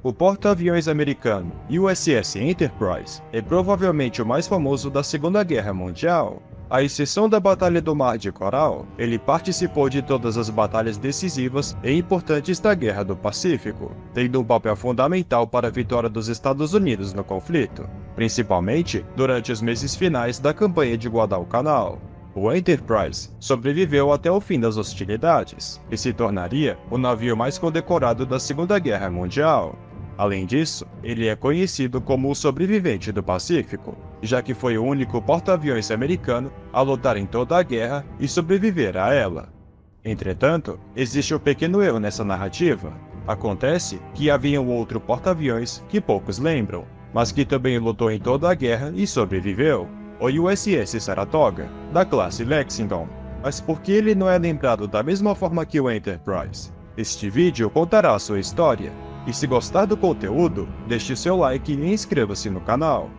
O porta-aviões americano USS Enterprise é provavelmente o mais famoso da Segunda Guerra Mundial. À exceção da Batalha do Mar de Coral, ele participou de todas as batalhas decisivas e importantes da Guerra do Pacífico, tendo um papel fundamental para a vitória dos Estados Unidos no conflito, principalmente durante os meses finais da campanha de Guadalcanal. O Enterprise sobreviveu até o fim das hostilidades e se tornaria o navio mais condecorado da Segunda Guerra Mundial. Além disso, ele é conhecido como o sobrevivente do Pacífico, já que foi o único porta-aviões americano a lutar em toda a guerra e sobreviver a ela. Entretanto, existe um pequeno erro nessa narrativa. Acontece que havia um outro porta-aviões que poucos lembram, mas que também lutou em toda a guerra e sobreviveu, o USS Saratoga, da classe Lexington. Mas por que ele não é lembrado da mesma forma que o Enterprise? Este vídeo contará sua história e se gostar do conteúdo, deixe seu like e inscreva-se no canal.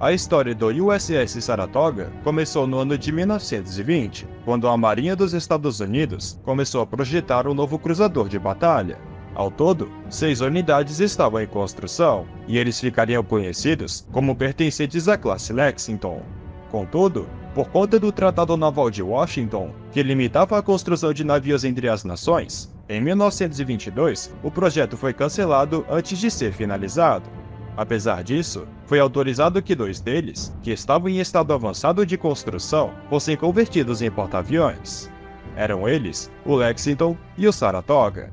A história do USS Saratoga começou no ano de 1920, quando a Marinha dos Estados Unidos começou a projetar um novo cruzador de batalha. Ao todo, seis unidades estavam em construção, e eles ficariam conhecidos como pertencentes à classe Lexington. Contudo, por conta do Tratado Naval de Washington, que limitava a construção de navios entre as nações, em 1922 o projeto foi cancelado antes de ser finalizado. Apesar disso, foi autorizado que dois deles, que estavam em estado avançado de construção, fossem convertidos em porta-aviões. Eram eles o Lexington e o Saratoga.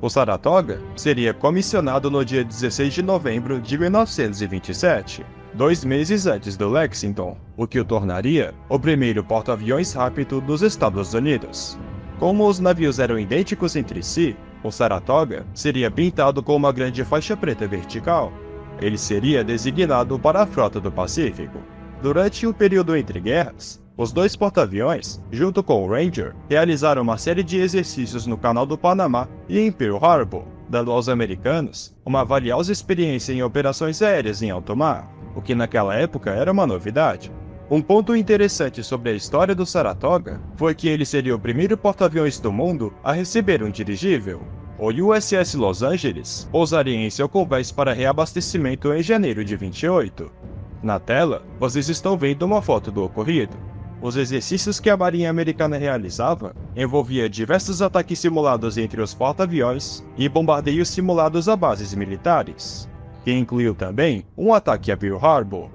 O Saratoga seria comissionado no dia 16 de novembro de 1927 dois meses antes do Lexington, o que o tornaria o primeiro porta-aviões rápido dos Estados Unidos. Como os navios eram idênticos entre si, o Saratoga seria pintado com uma grande faixa preta vertical. Ele seria designado para a Frota do Pacífico. Durante o período entre guerras, os dois porta-aviões, junto com o Ranger, realizaram uma série de exercícios no Canal do Panamá e em Pearl Harbor, dando aos americanos uma valiosa experiência em operações aéreas em alto mar o que naquela época era uma novidade. Um ponto interessante sobre a história do Saratoga foi que ele seria o primeiro porta-aviões do mundo a receber um dirigível. O USS Los Angeles pousaria em seu convés para reabastecimento em janeiro de 28. Na tela, vocês estão vendo uma foto do ocorrido. Os exercícios que a Marinha Americana realizava envolvia diversos ataques simulados entre os porta-aviões e bombardeios simulados a bases militares que incluiu também um ataque a Pearl Harbor.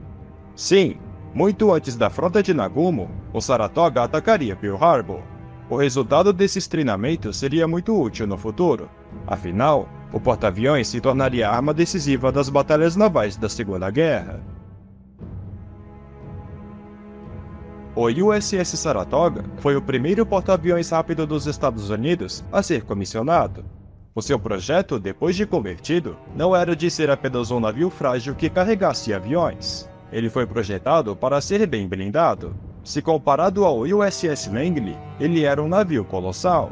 Sim, muito antes da frota de Nagumo, o Saratoga atacaria Pearl Harbor. O resultado desses treinamentos seria muito útil no futuro. Afinal, o porta-aviões se tornaria a arma decisiva das batalhas navais da Segunda Guerra. O USS Saratoga foi o primeiro porta-aviões rápido dos Estados Unidos a ser comissionado. O seu projeto, depois de convertido, não era de ser apenas um navio frágil que carregasse aviões. Ele foi projetado para ser bem blindado. Se comparado ao USS Langley, ele era um navio colossal.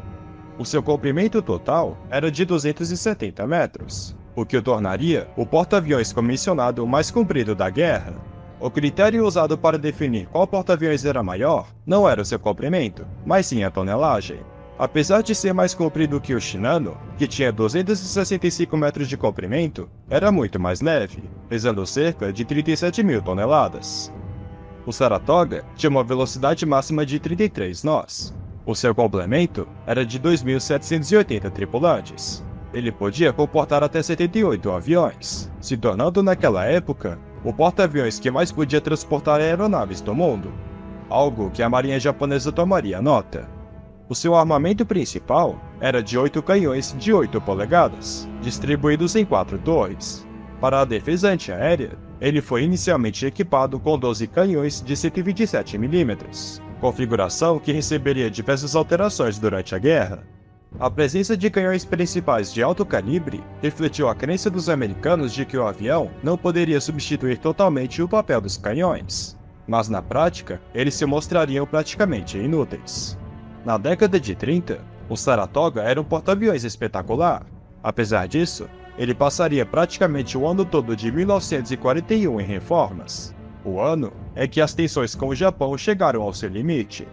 O seu comprimento total era de 270 metros, o que o tornaria o porta-aviões comissionado mais comprido da guerra. O critério usado para definir qual porta-aviões era maior não era o seu comprimento, mas sim a tonelagem. Apesar de ser mais comprido que o Shinano, que tinha 265 metros de comprimento, era muito mais leve, pesando cerca de 37 mil toneladas. O Saratoga tinha uma velocidade máxima de 33 nós. O seu complemento era de 2.780 tripulantes. Ele podia comportar até 78 aviões, se tornando naquela época o porta-aviões que mais podia transportar aeronaves do mundo, algo que a marinha japonesa tomaria nota. O seu armamento principal era de 8 canhões de 8 polegadas, distribuídos em quatro torres. Para a defesa antiaérea, ele foi inicialmente equipado com 12 canhões de 127 mm, configuração que receberia diversas alterações durante a guerra. A presença de canhões principais de alto calibre refletiu a crença dos americanos de que o avião não poderia substituir totalmente o papel dos canhões, mas na prática eles se mostrariam praticamente inúteis. Na década de 30, o Saratoga era um porta-aviões espetacular. Apesar disso, ele passaria praticamente o ano todo de 1941 em reformas. O ano é que as tensões com o Japão chegaram ao seu limite.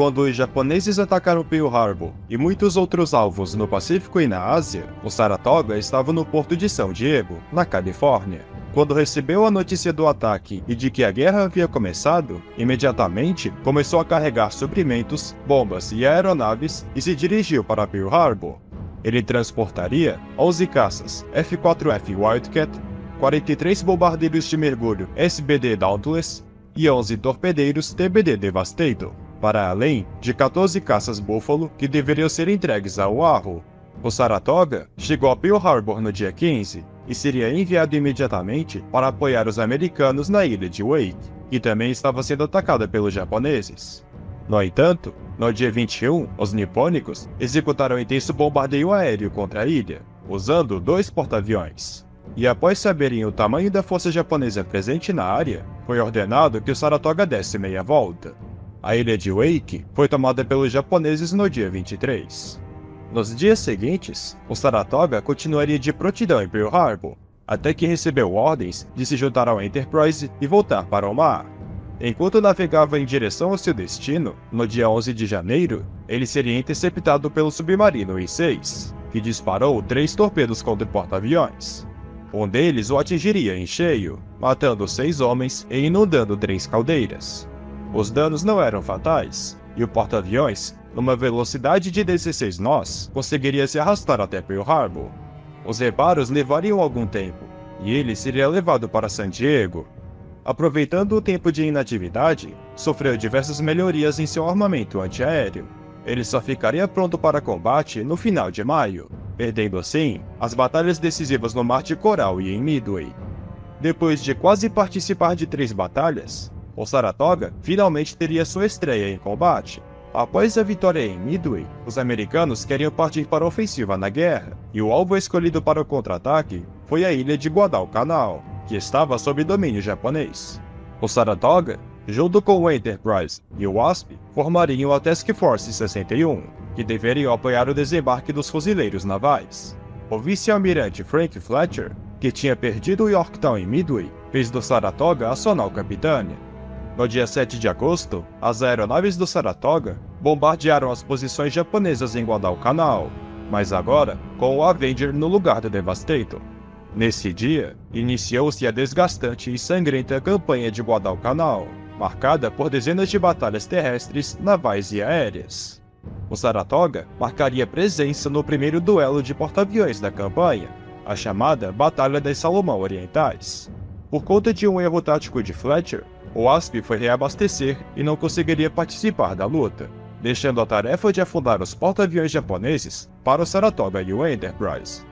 quando os japoneses atacaram Pearl Harbor e muitos outros alvos no Pacífico e na Ásia, o Saratoga estava no porto de São Diego, na Califórnia. Quando recebeu a notícia do ataque e de que a guerra havia começado, imediatamente começou a carregar suprimentos, bombas e aeronaves e se dirigiu para Pearl Harbor. Ele transportaria 11 caças F-4F Wildcat, 43 bombardeiros de mergulho SBD Dauntless e 11 torpedeiros TBD Devastator, para além de 14 caças Buffalo que deveriam ser entregues ao Arro. O Saratoga chegou a Pearl Harbor no dia 15 e seria enviado imediatamente para apoiar os americanos na ilha de Wake, que também estava sendo atacada pelos japoneses. No entanto, no dia 21, os nipônicos executaram um intenso bombardeio aéreo contra a ilha, usando dois porta-aviões. E após saberem o tamanho da força japonesa presente na área, foi ordenado que o Saratoga desse meia volta. A ilha de Wake foi tomada pelos japoneses no dia 23. Nos dias seguintes, o Saratoga continuaria de prontidão em Pearl Harbor, até que recebeu ordens de se juntar ao Enterprise e voltar para o mar. Enquanto navegava em direção ao seu destino, no dia 11 de janeiro, ele seria interceptado pelo submarino I-6, que disparou três torpedos contra o porta-aviões. Um deles o atingiria em cheio, matando seis homens e inundando três caldeiras. Os danos não eram fatais, e o porta-aviões numa velocidade de 16 nós, conseguiria se arrastar até Pearl Harbor. Os reparos levariam algum tempo, e ele seria levado para San Diego. Aproveitando o tempo de inatividade, sofreu diversas melhorias em seu armamento antiaéreo. Ele só ficaria pronto para combate no final de maio, perdendo assim as batalhas decisivas no Mar de Coral e em Midway. Depois de quase participar de três batalhas, o Saratoga finalmente teria sua estreia em combate. Após a vitória em Midway, os americanos queriam partir para a ofensiva na guerra, e o alvo escolhido para o contra-ataque foi a ilha de Guadalcanal, que estava sob domínio japonês. O Saratoga, junto com o Enterprise e o Wasp, formariam a Task Force 61, que deveriam apoiar o desembarque dos fuzileiros navais. O vice-almirante Frank Fletcher, que tinha perdido Yorktown em Midway, fez do Saratoga a sonal capitânia, no dia 7 de agosto, as aeronaves do Saratoga bombardearam as posições japonesas em Guadalcanal, mas agora com o Avenger no lugar do Devastator. Nesse dia, iniciou-se a desgastante e sangrenta campanha de Guadalcanal, marcada por dezenas de batalhas terrestres, navais e aéreas. O Saratoga marcaria presença no primeiro duelo de porta-aviões da campanha, a chamada Batalha das Salomão Orientais. Por conta de um erro tático de Fletcher, o Wasp foi reabastecer e não conseguiria participar da luta, deixando a tarefa de afundar os porta-aviões japoneses para o Saratoga e o Enterprise.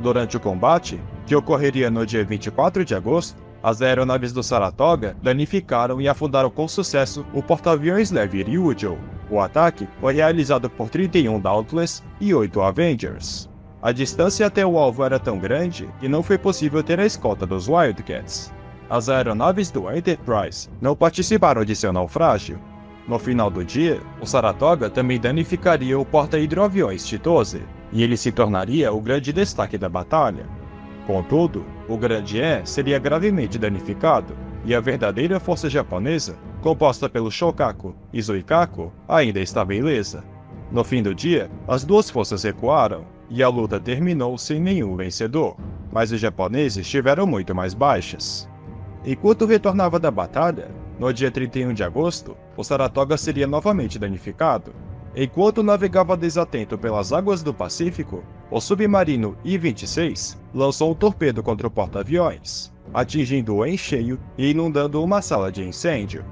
Durante o combate, que ocorreria no dia 24 de agosto, as aeronaves do Saratoga danificaram e afundaram com sucesso o porta-aviões leve Ryujo. O ataque foi realizado por 31 Dauntless e 8 Avengers. A distância até o alvo era tão grande que não foi possível ter a escolta dos Wildcats, as aeronaves do Enterprise não participaram de seu naufrágio. No final do dia, o Saratoga também danificaria o porta-hidroaviões Chitose, e ele se tornaria o grande destaque da batalha. Contudo, o Grande E seria gravemente danificado, e a verdadeira força japonesa, composta pelo Shokaku e Zuikaku, ainda estava ilesa. No fim do dia, as duas forças recuaram, e a luta terminou sem nenhum vencedor, mas os japoneses tiveram muito mais baixas. Enquanto retornava da batalha, no dia 31 de agosto, o Saratoga seria novamente danificado. Enquanto navegava desatento pelas águas do Pacífico, o submarino I-26 lançou um torpedo contra o porta-aviões, atingindo-o em cheio e inundando uma sala de incêndio.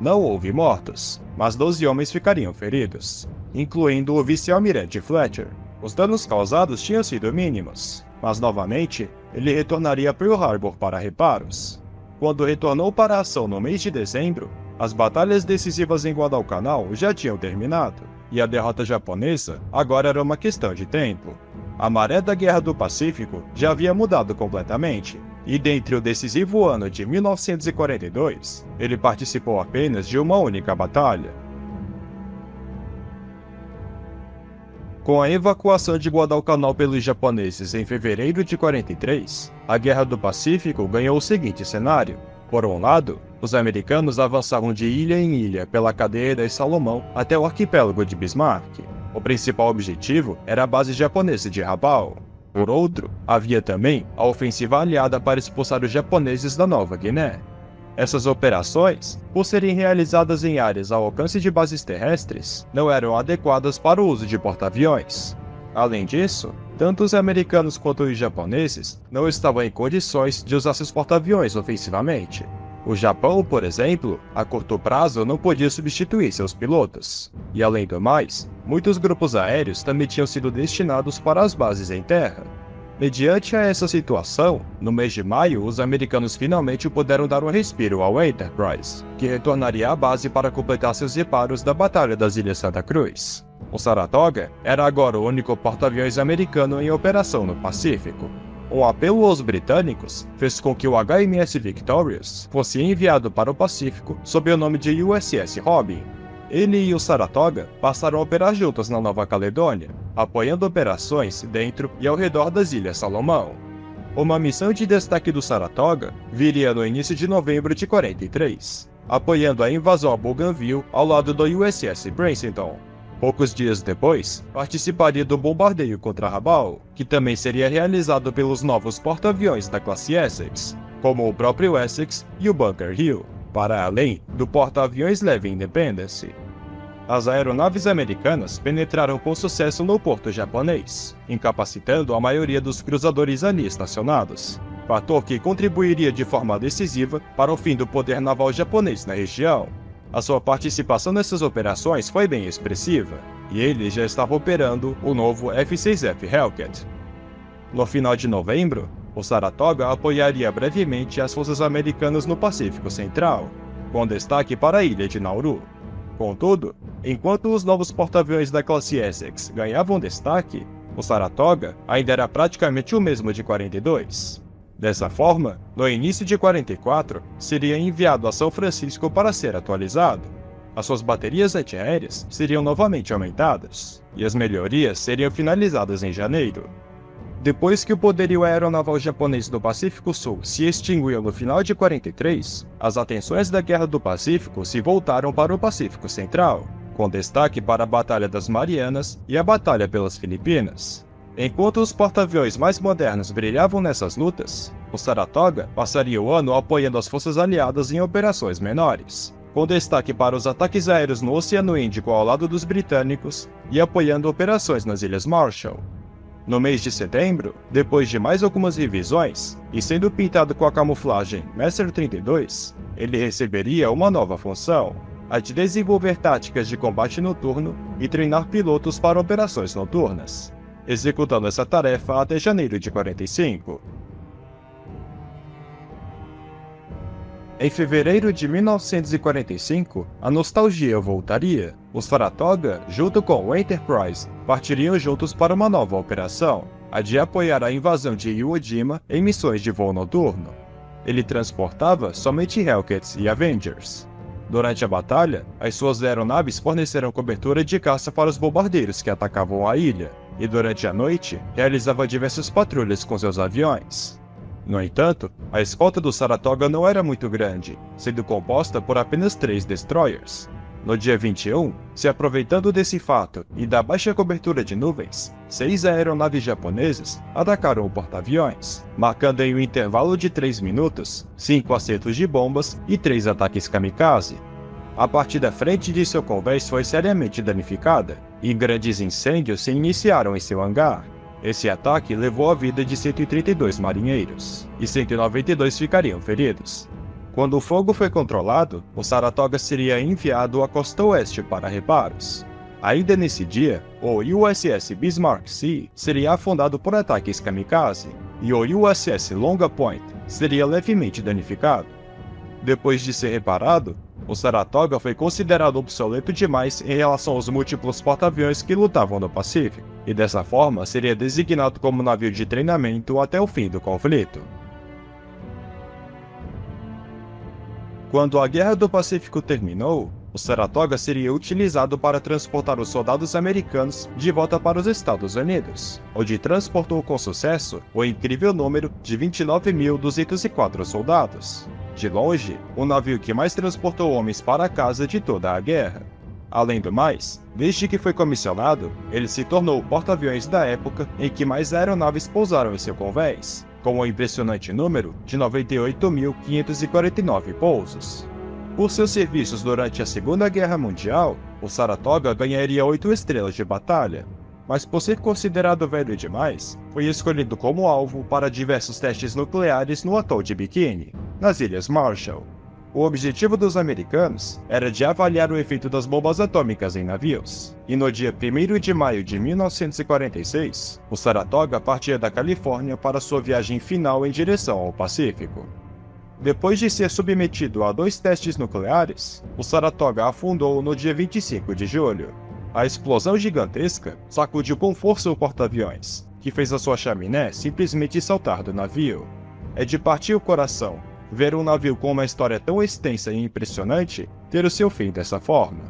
Não houve mortos, mas 12 homens ficariam feridos, incluindo o vice-almirante Fletcher. Os danos causados tinham sido mínimos, mas novamente ele retornaria a Pearl Harbor para reparos. Quando retornou para a ação no mês de dezembro, as batalhas decisivas em Guadalcanal já tinham terminado, e a derrota japonesa agora era uma questão de tempo. A maré da Guerra do Pacífico já havia mudado completamente, e dentre o decisivo ano de 1942, ele participou apenas de uma única batalha. Com a evacuação de Guadalcanal pelos japoneses em fevereiro de 43, a Guerra do Pacífico ganhou o seguinte cenário. Por um lado, os americanos avançavam de ilha em ilha pela cadeia de Salomão até o arquipélago de Bismarck. O principal objetivo era a base japonesa de Rabaul. Por outro, havia também a ofensiva aliada para expulsar os japoneses da Nova Guiné. Essas operações, por serem realizadas em áreas ao alcance de bases terrestres, não eram adequadas para o uso de porta-aviões. Além disso, tanto os americanos quanto os japoneses não estavam em condições de usar seus porta-aviões ofensivamente. O Japão, por exemplo, a curto prazo não podia substituir seus pilotos. E além do mais, muitos grupos aéreos também tinham sido destinados para as bases em terra. Mediante a essa situação, no mês de maio, os americanos finalmente puderam dar um respiro ao Enterprise, que retornaria à base para completar seus reparos da Batalha das Ilhas Santa Cruz. O Saratoga era agora o único porta-aviões americano em operação no Pacífico. O apelo aos britânicos fez com que o HMS Victorious fosse enviado para o Pacífico sob o nome de USS Robin. Ele e o Saratoga passaram a operar juntos na Nova Caledônia, apoiando operações dentro e ao redor das Ilhas Salomão. Uma missão de destaque do Saratoga viria no início de novembro de 43, apoiando a invasão a Bougainville ao lado do USS Princeton, Poucos dias depois, participaria do bombardeio contra Rabaul, que também seria realizado pelos novos porta-aviões da classe Essex, como o próprio Essex e o Bunker Hill, para além do porta-aviões leve Independence. As aeronaves americanas penetraram com sucesso no porto japonês, incapacitando a maioria dos cruzadores ali estacionados, fator que contribuiria de forma decisiva para o fim do poder naval japonês na região a sua participação nessas operações foi bem expressiva, e ele já estava operando o novo F-6F Hellcat. No final de novembro, o Saratoga apoiaria brevemente as forças americanas no Pacífico Central, com destaque para a ilha de Nauru. Contudo, enquanto os novos porta-aviões da classe Essex ganhavam destaque, o Saratoga ainda era praticamente o mesmo de 42. Dessa forma, no início de 44, seria enviado a São Francisco para ser atualizado. As suas baterias antiaéreas seriam novamente aumentadas, e as melhorias seriam finalizadas em janeiro. Depois que o poderio aeronaval japonês do Pacífico Sul se extinguiu no final de 43, as atenções da Guerra do Pacífico se voltaram para o Pacífico Central, com destaque para a Batalha das Marianas e a Batalha pelas Filipinas. Enquanto os porta-aviões mais modernos brilhavam nessas lutas, o Saratoga passaria o ano apoiando as forças aliadas em operações menores, com destaque para os ataques aéreos no Oceano Índico ao lado dos britânicos e apoiando operações nas Ilhas Marshall. No mês de setembro, depois de mais algumas revisões, e sendo pintado com a camuflagem Master 32, ele receberia uma nova função, a de desenvolver táticas de combate noturno e treinar pilotos para operações noturnas executando essa tarefa até janeiro de 45. Em fevereiro de 1945, a nostalgia voltaria. Os Faratoga, junto com o Enterprise, partiriam juntos para uma nova operação, a de apoiar a invasão de Iwo Jima em missões de voo noturno. Ele transportava somente Hellcats e Avengers. Durante a batalha, as suas aeronaves forneceram cobertura de caça para os bombardeiros que atacavam a ilha, e durante a noite realizava diversas patrulhas com seus aviões. No entanto, a escolta do Saratoga não era muito grande, sendo composta por apenas três destroyers. No dia 21, se aproveitando desse fato e da baixa cobertura de nuvens, seis aeronaves japonesas atacaram o porta-aviões, marcando em um intervalo de 3 minutos, cinco acertos de bombas e três ataques kamikaze. A parte da frente de seu convés foi seriamente danificada, e grandes incêndios se iniciaram em seu hangar. Esse ataque levou a vida de 132 marinheiros, e 192 ficariam feridos. Quando o fogo foi controlado, o Saratoga seria enviado à costa oeste para reparos. Ainda nesse dia, o USS Bismarck Sea seria afundado por ataques kamikaze, e o USS Longa Point seria levemente danificado. Depois de ser reparado, o Saratoga foi considerado obsoleto demais em relação aos múltiplos porta-aviões que lutavam no Pacífico, e dessa forma seria designado como navio de treinamento até o fim do conflito. Quando a Guerra do Pacífico terminou, o Saratoga seria utilizado para transportar os soldados americanos de volta para os Estados Unidos, onde transportou com sucesso o incrível número de 29.204 soldados. De longe, o navio que mais transportou homens para casa de toda a guerra. Além do mais, desde que foi comissionado, ele se tornou o porta-aviões da época em que mais aeronaves pousaram em seu convés, com um impressionante número de 98.549 pousos. Por seus serviços durante a Segunda Guerra Mundial, o Saratoga ganharia oito estrelas de batalha, mas por ser considerado velho demais, foi escolhido como alvo para diversos testes nucleares no atol de Bikini, nas Ilhas Marshall. O objetivo dos americanos era de avaliar o efeito das bombas atômicas em navios, e no dia 1 de maio de 1946, o Saratoga partia da Califórnia para sua viagem final em direção ao Pacífico. Depois de ser submetido a dois testes nucleares, o Saratoga afundou no dia 25 de julho, a explosão gigantesca sacudiu com força o porta-aviões, que fez a sua chaminé simplesmente saltar do navio. É de partir o coração ver um navio com uma história tão extensa e impressionante ter o seu fim dessa forma.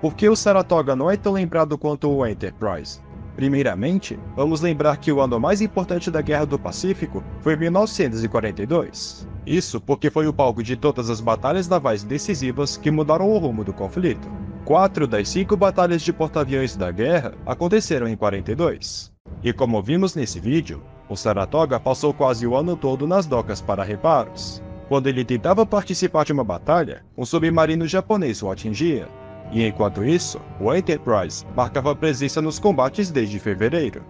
Por que o Saratoga não é tão lembrado quanto o Enterprise? Primeiramente, vamos lembrar que o ano mais importante da Guerra do Pacífico foi 1942. Isso porque foi o palco de todas as batalhas navais decisivas que mudaram o rumo do conflito. Quatro das cinco batalhas de porta-aviões da guerra aconteceram em 42. E como vimos nesse vídeo, o Saratoga passou quase o ano todo nas docas para reparos. Quando ele tentava participar de uma batalha, um submarino japonês o atingia, e enquanto isso, o Enterprise marcava presença nos combates desde fevereiro.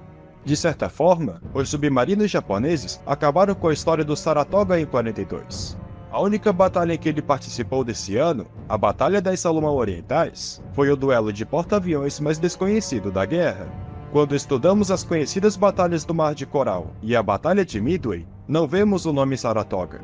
De certa forma, os submarinos japoneses acabaram com a história do Saratoga em 42. A única batalha em que ele participou desse ano, a Batalha das Salomão Orientais, foi o duelo de porta-aviões mais desconhecido da guerra. Quando estudamos as conhecidas batalhas do Mar de Coral e a Batalha de Midway, não vemos o nome Saratoga.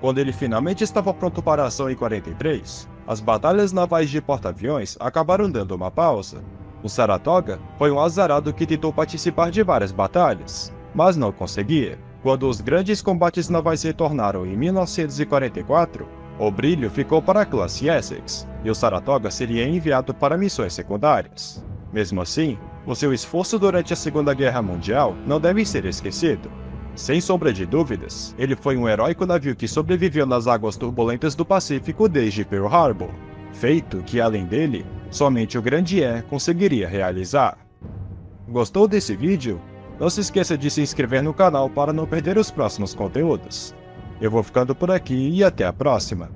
Quando ele finalmente estava pronto para a ação em 43, as batalhas navais de porta-aviões acabaram dando uma pausa. O Saratoga foi um azarado que tentou participar de várias batalhas, mas não conseguia. Quando os grandes combates navais retornaram em 1944, o brilho ficou para a classe Essex, e o Saratoga seria enviado para missões secundárias. Mesmo assim, o seu esforço durante a Segunda Guerra Mundial não deve ser esquecido. Sem sombra de dúvidas, ele foi um heróico navio que sobreviveu nas águas turbulentas do Pacífico desde Pearl Harbor, feito que, além dele, somente o Grande E conseguiria realizar. Gostou desse vídeo? Não se esqueça de se inscrever no canal para não perder os próximos conteúdos. Eu vou ficando por aqui e até a próxima.